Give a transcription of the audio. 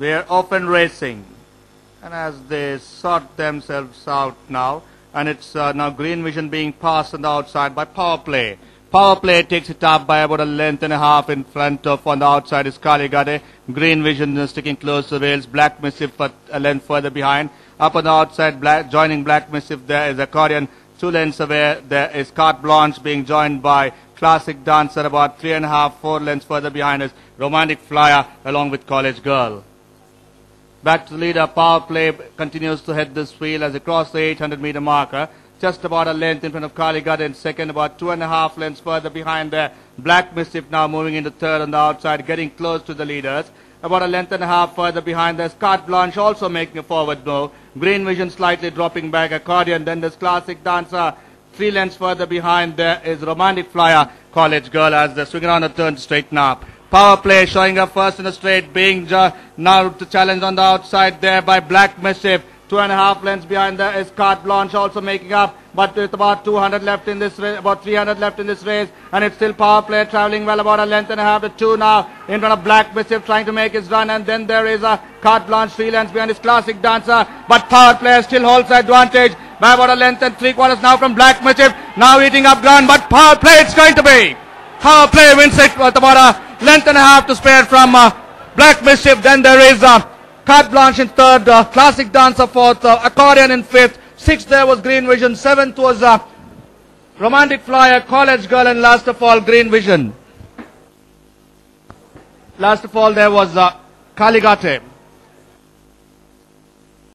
Are often racing. And as they sort themselves out now, and it's uh, now Green Vision being passed on the outside by Power Play. Power Play takes it up by about a length and a half in front of on the outside is Kaligade. Green Vision is sticking close to rails. Black Mischief for a length further behind. Up on the outside, black, joining Black Mischief there is Accordion. Two lengths away, there is Carte Blanche being joined by Classic Dancer about three and a half, four lengths further behind is Romantic Flyer along with College Girl. Back to the leader, power play continues to head this field as they cross the 800 meter marker. Just about a length in front of Kaligad in second, about two and a half lengths further behind there. Black Mischief now moving into third on the outside, getting close to the leaders. About a length and a half further behind there's Carte Blanche also making a forward move. Green Vision slightly dropping back, Accordion. Then there's Classic Dancer. Three lengths further behind there is Romantic Flyer, College Girl as they're swinging on the turn to straighten up. Power play showing up first in the straight, being now to challenge on the outside there by Black Mischief. Two and a half lengths behind there is Carte Blanche also making up, but with about 200 left in this race, about 300 left in this race, and it's still power play traveling well about a length and a half to two now in front of Black Mischief trying to make his run, and then there is a Carte Blanche three lengths behind his classic dancer, but power play still holds advantage by about a length and three quarters now from Black Mischief, now eating up ground, but power play it's going to be. Power play wins it with about a length and a half to spare from uh, Black Mischief. Then there is uh, Carte Blanche in third, uh, Classic Dancer fourth, Accordion in fifth. Sixth there was Green Vision. Seventh was Romantic Flyer, College Girl, and last of all Green Vision. Last of all there was Kaligate.